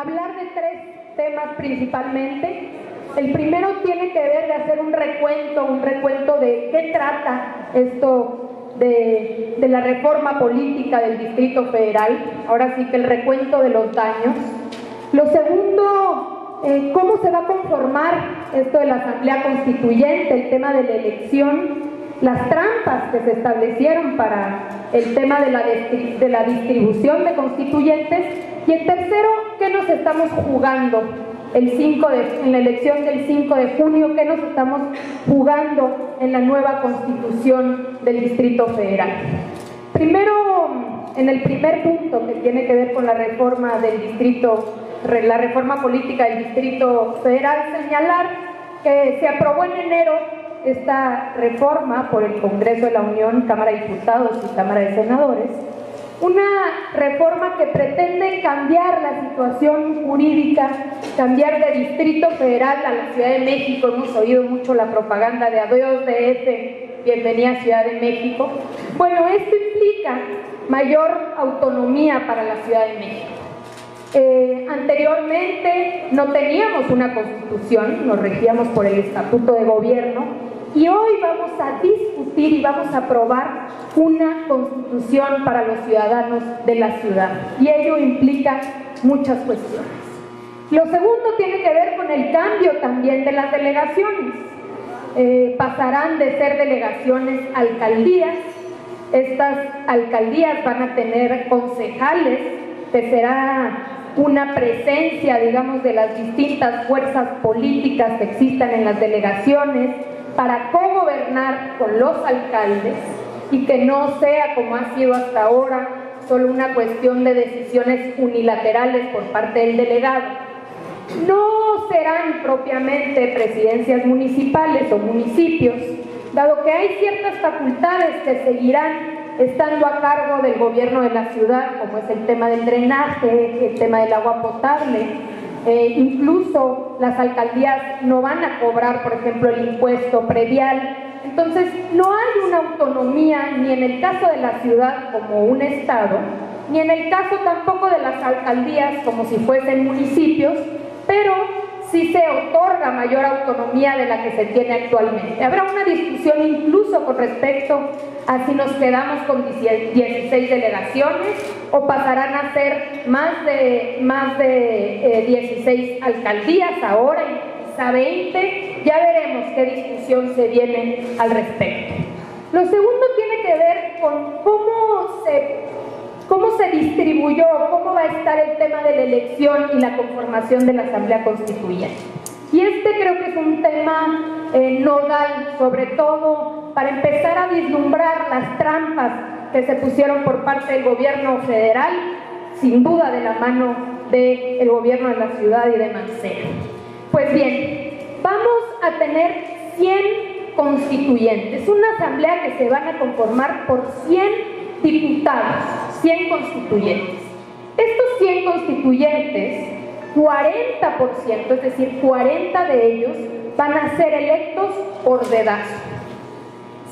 hablar de tres temas principalmente. El primero tiene que ver de hacer un recuento, un recuento de qué trata esto de, la reforma política del Distrito Federal, ahora sí que el recuento de los daños. Lo segundo, eh, cómo se va a conformar esto de la Asamblea Constituyente, el tema de la elección, las trampas que se establecieron para el tema de la, de la distribución de constituyentes y el tercero, ¿qué nos estamos jugando el 5 de, en la elección del 5 de junio? ¿Qué nos estamos jugando en la nueva constitución del Distrito Federal? Primero, en el primer punto que tiene que ver con la reforma del Distrito, la reforma política del Distrito Federal, señalar que se aprobó en enero esta reforma por el Congreso de la Unión, Cámara de Diputados y Cámara de Senadores, una reforma que pretende cambiar la situación jurídica, cambiar de Distrito Federal a la Ciudad de México. Hemos oído mucho la propaganda de adiós DF, bienvenida Ciudad de México. Bueno, esto implica mayor autonomía para la Ciudad de México. Eh, anteriormente no teníamos una constitución, nos regíamos por el estatuto de gobierno y hoy vamos a discutir y vamos a aprobar una constitución para los ciudadanos de la ciudad. Y ello implica muchas cuestiones. Lo segundo tiene que ver con el cambio también de las delegaciones. Eh, pasarán de ser delegaciones alcaldías. Estas alcaldías van a tener concejales, que será una presencia, digamos, de las distintas fuerzas políticas que existan en las delegaciones, para co-gobernar con los alcaldes y que no sea como ha sido hasta ahora solo una cuestión de decisiones unilaterales por parte del delegado. No serán propiamente presidencias municipales o municipios, dado que hay ciertas facultades que seguirán estando a cargo del gobierno de la ciudad, como es el tema del drenaje, el tema del agua potable, eh, incluso las alcaldías no van a cobrar, por ejemplo, el impuesto predial. Entonces, no hay una autonomía ni en el caso de la ciudad como un Estado, ni en el caso tampoco de las alcaldías como si fuesen municipios, pero sí se otorga mayor autonomía de la que se tiene actualmente. Habrá una discusión incluso con respecto a si nos quedamos con 16 delegaciones o pasarán a ser más de, más de 16 eh, alcaldías ahora quizá 20. Ya veremos qué discusión se viene al respecto. Lo segundo tiene que ver con cómo se ¿Cómo se distribuyó? ¿Cómo va a estar el tema de la elección y la conformación de la Asamblea Constituyente? Y este creo que es un tema eh, nodal, sobre todo para empezar a vislumbrar las trampas que se pusieron por parte del gobierno federal, sin duda de la mano del gobierno de la ciudad y de Mancera. Pues bien, vamos a tener 100 constituyentes, una asamblea que se van a conformar por 100 diputados, 100 constituyentes. Estos 100 constituyentes, 40%, es decir, 40 de ellos van a ser electos por dedazo.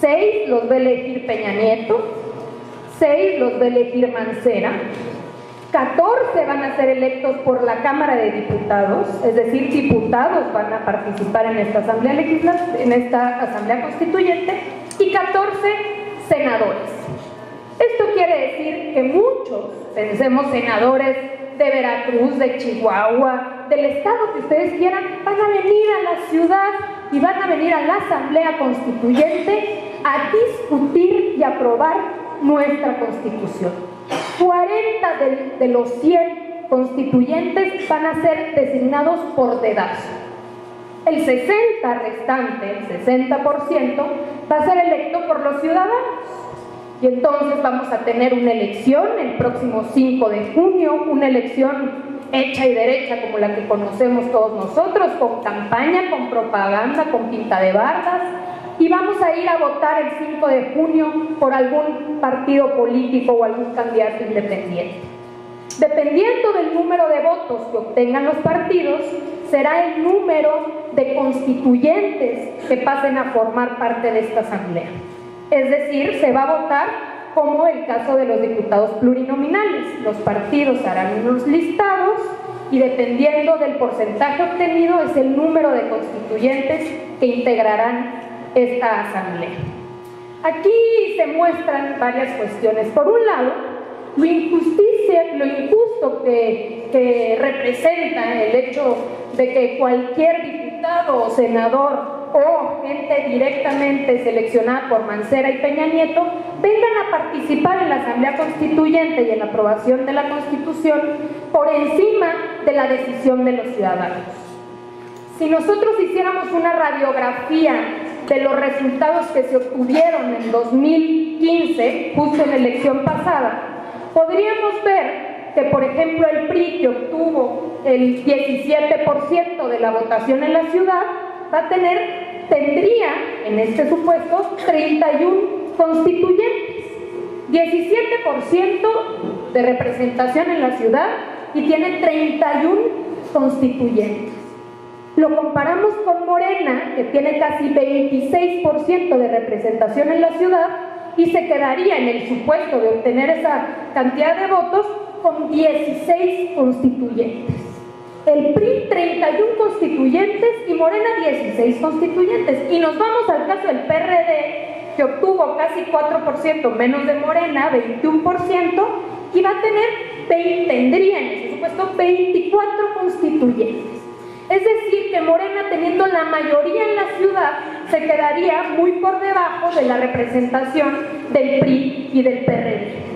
6 los va a elegir Peña Nieto, 6 los va a elegir Mancera, 14 van a ser electos por la Cámara de Diputados, es decir, diputados van a participar en esta Asamblea Legislativa, en esta Asamblea Constituyente, y 14 senadores. Esto quiere decir que muchos, pensemos senadores de Veracruz, de Chihuahua, del estado que ustedes quieran, van a venir a la ciudad y van a venir a la Asamblea Constituyente a discutir y aprobar nuestra Constitución. 40 de, los 100 constituyentes van a ser designados por dedazo. El 60 restante, el 60%, va a ser electo por los ciudadanos. Y entonces vamos a tener una elección el próximo 5 de junio, una elección hecha y derecha como la que conocemos todos nosotros, con campaña, con propaganda, con pinta de bardas, y vamos a ir a votar el 5 de junio por algún partido político o algún candidato independiente. Dependiendo del número de votos que obtengan los partidos, será el número de constituyentes que pasen a formar parte de esta asamblea. Es decir, se va a votar como el caso de los diputados plurinominales. Los partidos harán unos listados y dependiendo del porcentaje obtenido es el número de constituyentes que integrarán esta asamblea. Aquí se muestran varias cuestiones. Por un lado, lo, injusticia, lo injusto que, que representa el hecho de que cualquier diputado o senador o gente directamente seleccionada por Mancera y Peña Nieto vengan a participar en la Asamblea Constituyente y en la aprobación de la Constitución por encima de la decisión de los ciudadanos. Si nosotros hiciéramos una radiografía de los resultados que se obtuvieron en 2015, justo en la elección pasada, podríamos ver que, por ejemplo, el PRI, que obtuvo el 17% de la votación en la ciudad, va a tener, tendría en este supuesto 31 constituyentes, 17% de representación en la ciudad y tiene 31 constituyentes. Lo comparamos con Morena, que tiene casi 26% de representación en la ciudad y se quedaría en el supuesto de obtener esa cantidad de votos con 16 constituyentes. El PRI 31 constituyentes y Morena 16 constituyentes. Y nos vamos al caso del PRD, que obtuvo casi 4% menos de Morena, 21%, y va a tener, 20, tendría en ese supuesto 24 constituyentes. Es decir, que Morena, teniendo la mayoría en la ciudad, se quedaría muy por debajo de la representación del PRI y del PRD.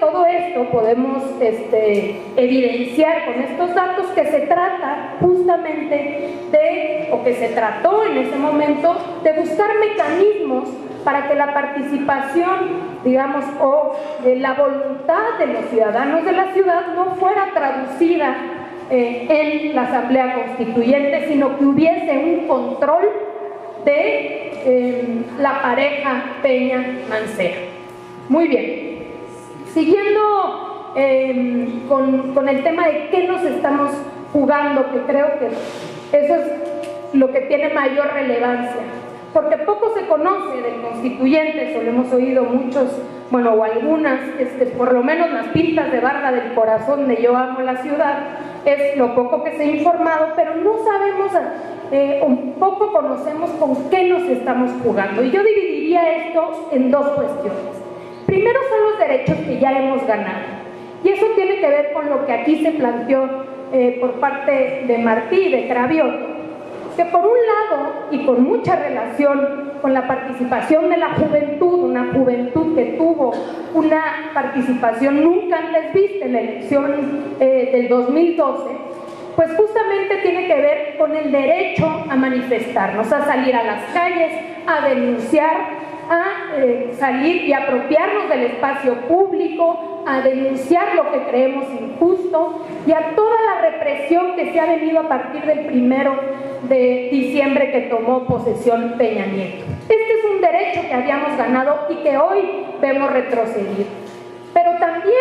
Todo, esto podemos este, evidenciar con estos datos que se trata justamente de, o que se trató en ese momento, de buscar mecanismos para que la participación, digamos, o la voluntad de los ciudadanos de la ciudad no fuera traducida eh, en la Asamblea Constituyente, sino que hubiese un control de eh, la pareja Peña-Mancera. Muy bien. Siguiendo em, con, el tema de qué nos estamos jugando, que creo que eso es lo que tiene mayor relevancia, porque poco se conoce del constituyente, solo hemos oído muchos, bueno, o algunas, este, por lo menos las pistas de barra del corazón de Yo amo la ciudad, es lo poco que se ha informado, pero no sabemos, eh, un poco conocemos con qué nos estamos jugando. Y yo dividiría esto en dos cuestiones. Primero son los derechos que ya hemos ganado. Y eso tiene que ver con lo que aquí se planteó eh, por parte de Martí, de Cravioto, que por un lado, y con mucha relación con la participación de la juventud, una juventud que tuvo una participación nunca antes vista en la elección eh, del 2012, pues justamente tiene que ver con el derecho a manifestarnos, a salir a las calles, a denunciar, a eh, salir y apropiarnos del espacio público, a denunciar lo que creemos injusto y a toda la represión que se ha venido a partir del primero de diciembre que tomó posesión Peña Nieto. Este es un derecho que habíamos ganado y que hoy vemos retroceder. Pero también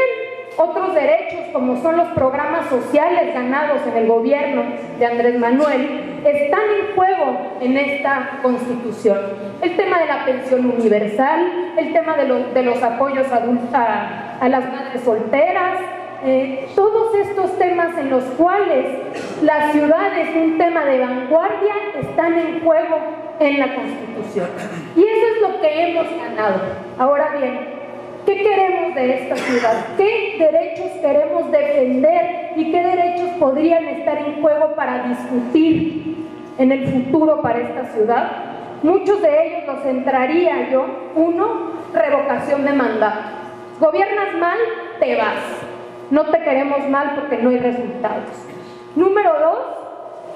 otros derechos, como son los programas sociales ganados en el gobierno de Andrés Manuel, están en juego en esta constitución. El tema de la pensión universal, el tema de, los, apoyos a, las madres solteras, eh, todos estos temas en los cuales la ciudad es un tema de vanguardia están en juego en la Constitución. Y eso es lo que hemos ganado. Ahora bien, ¿Qué queremos de esta ciudad? ¿Qué derechos queremos defender y qué derechos podrían estar en juego para discutir en el futuro para esta ciudad? Muchos de ellos los centraría yo. Uno, revocación de mandato. Gobiernas mal, te vas. No te queremos mal porque no hay resultados. Número dos,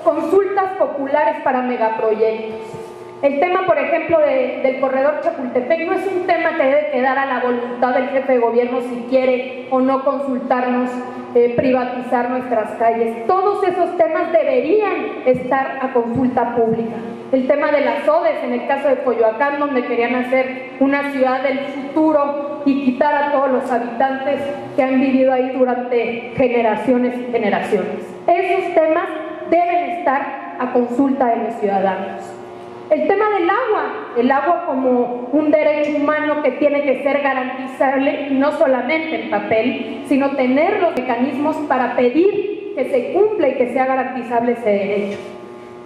consultas populares para megaproyectos. El tema, por ejemplo, del corredor Chapultepec no es un tema que debe quedar a la voluntad del jefe de gobierno si quiere o no consultarnos, eh, privatizar nuestras calles. Todos esos temas deberían estar a consulta pública. El tema de las ODES, en el caso de Coyoacán, donde querían hacer una ciudad del futuro y quitar a todos los habitantes que han vivido ahí durante generaciones y generaciones. Esos temas deben estar a consulta de los ciudadanos. El tema del agua, el agua como un derecho humano que tiene que ser garantizable no solamente en papel, sino tener los mecanismos para pedir que se cumpla y que sea garantizable ese derecho.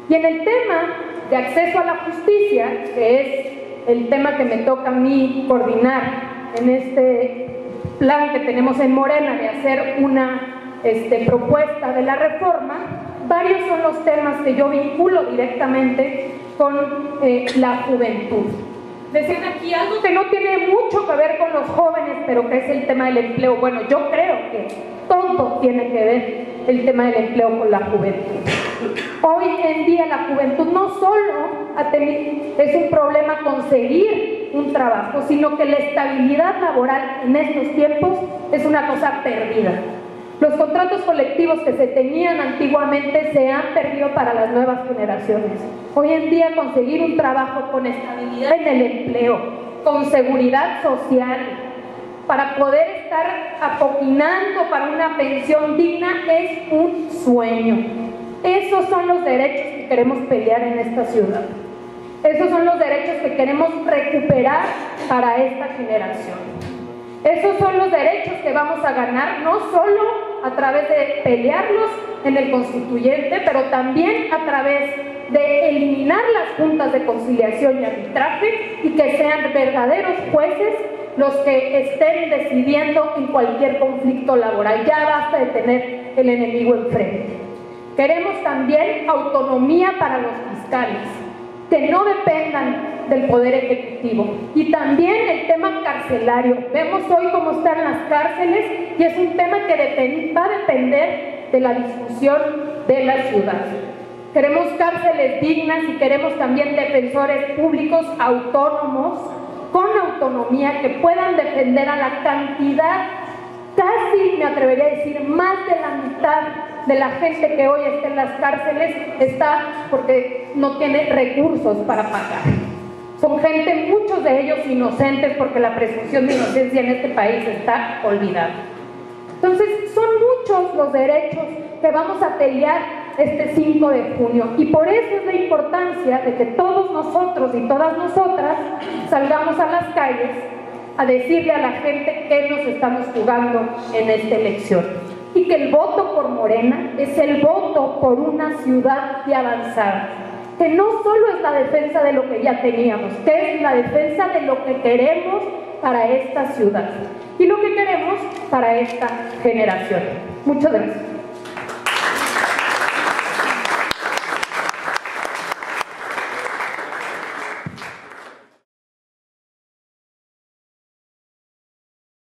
Y en el tema de acceso a la justicia, que es el tema que me toca a mí coordinar en este plan que tenemos en Morena de hacer una este, propuesta de la reforma, varios son los temas que yo vinculo directamente con eh, la juventud. Decían aquí algo que no tiene mucho que ver con los jóvenes, pero que es el tema del empleo. Bueno, yo creo que todo tiene que ver el tema del empleo con la juventud. Hoy en día la juventud no solo es un problema conseguir un trabajo, sino que la estabilidad laboral en estos tiempos es una cosa perdida. Los contratos colectivos que se tenían antiguamente se han perdido para las nuevas generaciones. Hoy en día conseguir un trabajo con estabilidad en el empleo, con seguridad social, para poder estar apoquinando para una pensión digna es un sueño. Esos son los derechos que queremos pelear en esta ciudad. Esos son los derechos que queremos recuperar para esta generación. Esos son los derechos que vamos a ganar no solo a través de pelearlos en el constituyente, pero también a través de eliminar las juntas de conciliación y arbitraje y que sean verdaderos jueces los que estén decidiendo en cualquier conflicto laboral. Ya basta de tener el enemigo enfrente. Queremos también autonomía para los fiscales, que no dependan del Poder Ejecutivo. Y también el tema carcelario. Vemos hoy cómo están las cárceles y es un tema que va a depender de la discusión de la ciudad. Queremos cárceles dignas y queremos también defensores públicos autónomos, con autonomía, que puedan defender a la cantidad, casi me atrevería a decir, más de la mitad de la gente que hoy está en las cárceles está porque no tiene recursos para pagar. Son gente, muchos de ellos inocentes, porque la presunción de inocencia en este país está olvidada. Entonces, son muchos los derechos que vamos a pelear este 5 de junio. Y por eso es la importancia de que todos nosotros y todas nosotras salgamos a las calles a decirle a la gente que nos estamos jugando en esta elección. Y que el voto por Morena es el voto por una ciudad de avanzada que no solo es la defensa de lo que ya teníamos, que es la defensa de lo que queremos para esta ciudad y lo que queremos para esta generación. Muchas gracias.